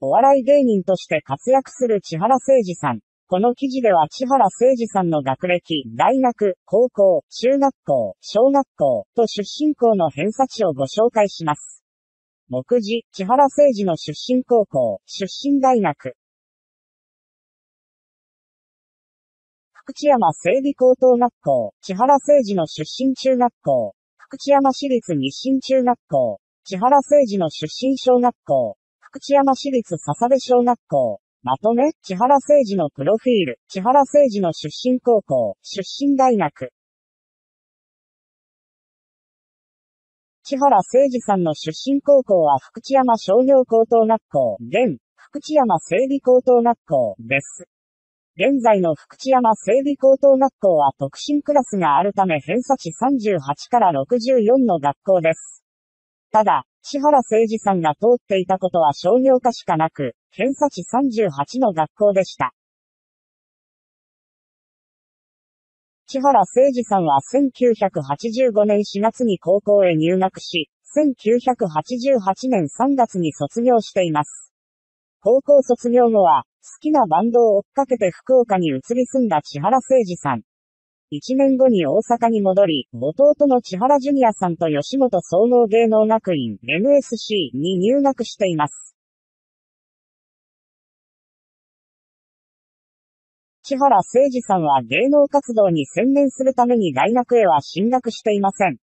お笑い芸人として活躍する千原誠二さん。この記事では千原誠二さんの学歴、大学、高校、中学校、小学校と出身校の偏差値をご紹介します。目次、千原誠二の出身高校、出身大学。福知山整備高等学校、千原誠二の出身中学校、福知山市立日清中学校、千原誠二の出身小学校、福知山市立笹部小学校、まとめ、千原誠二のプロフィール、千原誠二の出身高校、出身大学。千原誠二さんの出身高校は福知山商業高等学校、現、福知山整備高等学校です。現在の福知山整備高等学校は特進クラスがあるため偏差値38から64の学校です。ただ、千原誠二さんが通っていたことは商業科しかなく、偏差値38の学校でした。千原誠二さんは1985年4月に高校へ入学し、1988年3月に卒業しています。高校卒業後は、好きなバンドを追っかけて福岡に移り住んだ千原誠二さん。1年後に大阪に戻り、弟の千原ジュニアさんと吉本総合芸能学院 NSC に入学しています。千原誠二さんは芸能活動に専念するために大学へは進学していません。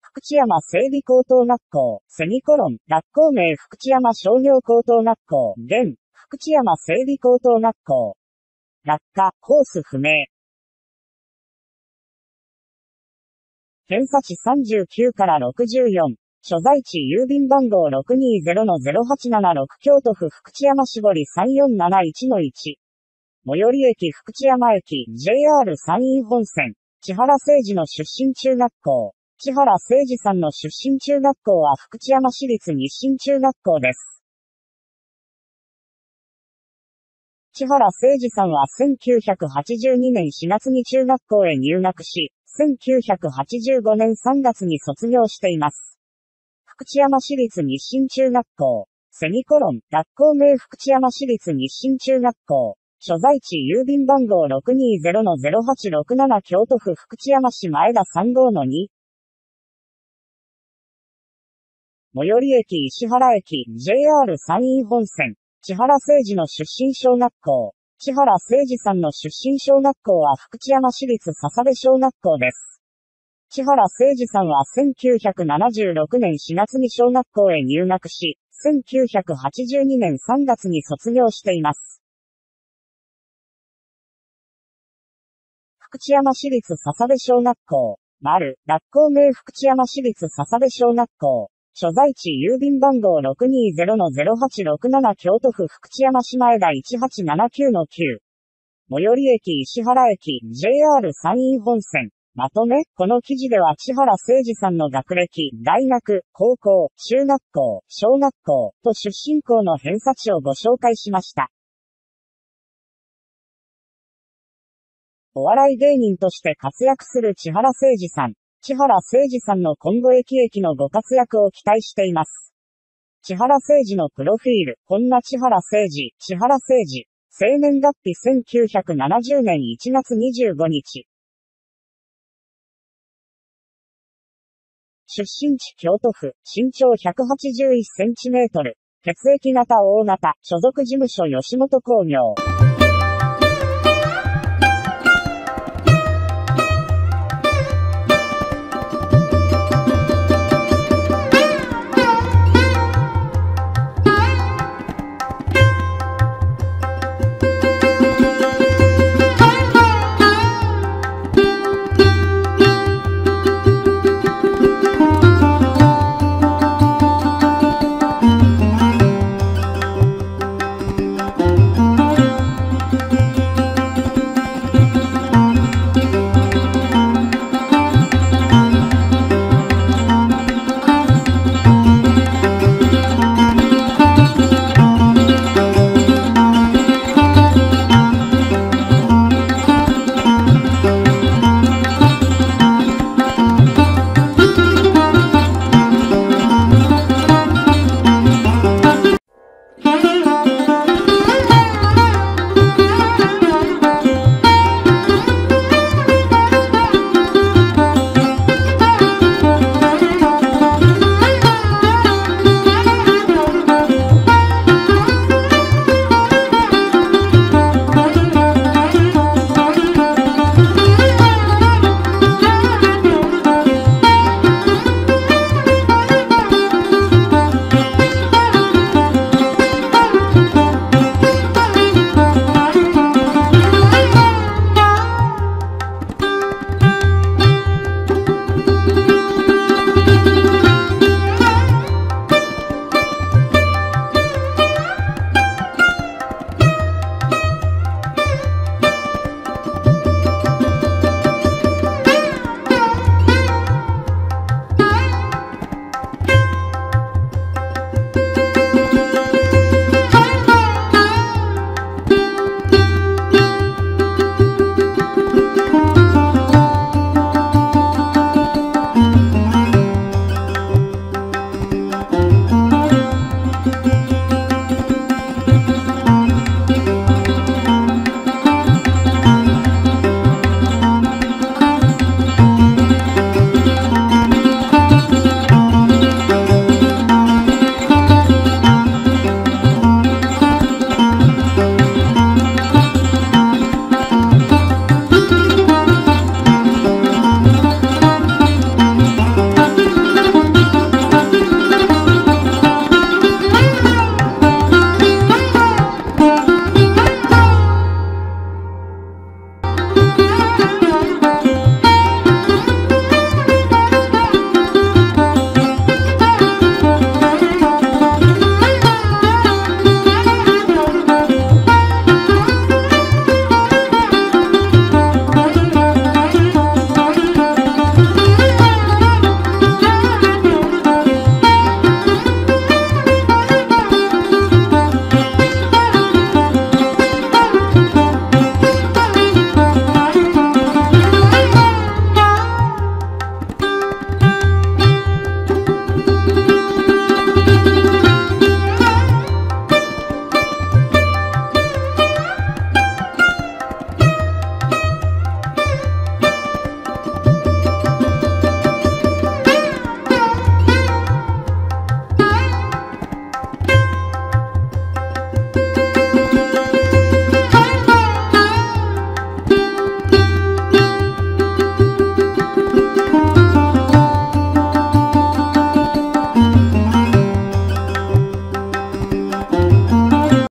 福知山整備高等学校、セミコロン、学校名福知山商業高等学校、現、福知山整備高等学校。落下、コース不明。偏差値39から64。所在地郵便番号620-0876京都府福知山絞り3471-1。最寄り駅福知山駅 JR 山陰本線。千原誠二の出身中学校。千原誠二さんの出身中学校は福知山市立日清中学校です。千原誠二さんは1982年4月に中学校へ入学し、1985年3月に卒業しています。福知山市立日清中学校、セミコロン、学校名福知山市立日清中学校、所在地郵便番号620-0867京都府。福知山市前田35-2。最寄り駅石原駅。JR 山陰本線、千原誠二の出身小学校、千原誠二さんの出身小学校は福知山市立笹部小学校です。千原誠二さんは1976年4月に小学校へ入学し、1982年3月に卒業しています。福知山市立笹部小学校、丸、学校名福知山市立笹部小学校、所在地郵便番号620-0867京都府福知山市前田1879-9。最寄り駅石原駅 JR 山陰本線。まとめ、この記事では千原誠二さんの学歴、大学、高校、中学校、小学校と出身校の偏差値をご紹介しました。お笑い芸人として活躍する千原誠二さん。千原誠二さんの今後駅駅のご活躍を期待しています。千原誠二のプロフィール、こんな千原誠二、千原誠二、生年月日1970年1月25日。出身地京都府、身長181センチメートル、血液型 O 型、所属事務所吉本工業。